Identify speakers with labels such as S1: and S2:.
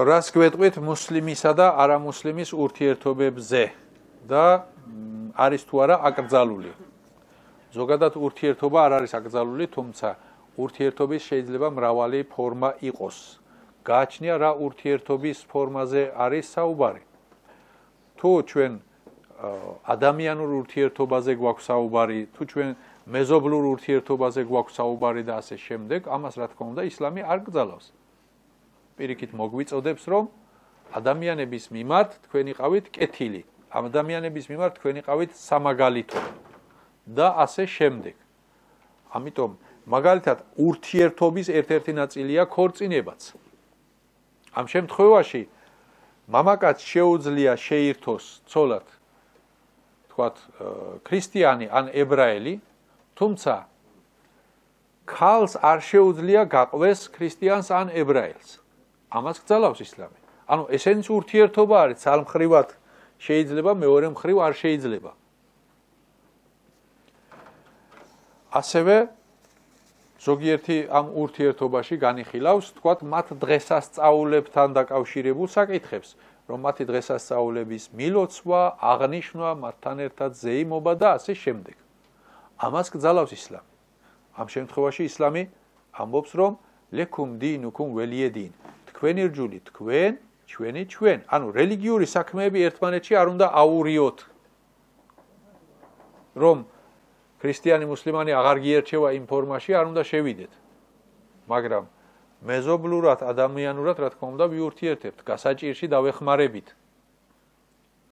S1: რას გვეტყვით მუსლიმისა და არამუსლიმის ურთიერთობებზე და არის თუ არა აკრძალული. ზოგადად ურთიერთობა არ არის აკრძალული, თუმცა ურთიერთობის შეიძლება მრავალი ფორმა იყოს. გააჩნია რა ურთიერთობის ფორმაზე არის საუბარი. თუ ჩვენ ადამიანურ ურთიერთობაზე გვაქვს საუბარი, თუ ჩვენ მეზობლურ ურთიერთობაზე გვაქვს საუბარი და ასე შემდეგ, ამას რა თქმა უნდა ისლამი არ გძალავს. პირიქით მოგვიწოდებს, რომ ადამიანების მიმართ თქვენ იყავით კეთილი, ადამიანების მიმართ თქვენ იყავით სამაგალითო და ასე შემდეგ. ამიტომ მაგალითად ურთიერთობის ერთ-ერთი ნაწილია ქორწინებაც. ამ შემთხვევაში მამაკაც შეუძლია შეირთოს ცოლად თქვათ ქრისტიანი ან ებრაელი, თუმცა ქალს არ შეუძლია გაყვეს ქრისტიანს ან ებრაელს. ამას გძალავს ისლამი. ანუ ესენიც ურთიერთობა არის, ძალმხრივად შეიძლება, მეორე მხრივ არ შეიძლება. ასევე ზოგიერთი ამ ურთიერთობაში განიხილავს, თქვათ, მათ დღესასწაულებთან დაკავშირებულ საკითხებს, რომ მათი დღესასწაულების მილოცვა, აღნიშვნა, მათთან ერთად ზეიმობა და ასე შემდეგ. ამას გძალავს ისლამი. ამ შემთხვევაში ისლამი ამბობს, რომ ლეკუმ დინუკუმ ველიედინ. თქვენი რჯული თქვენ, ჩვენი ჩვენ. ანუ რელიგიური საქმეები ერთმანეთში არ უნდა აურიოთ. რომ ქრისტიანი მუსლიმანი აღარ გიერჩევა იმ ფორმაში, არ უნდა შევიდეთ. მაგრამ მეზობლურად, ადამიანურად, რა თქმა უნდა, ვიურთიერთებთ, გასაჭირში დავეხმარებით.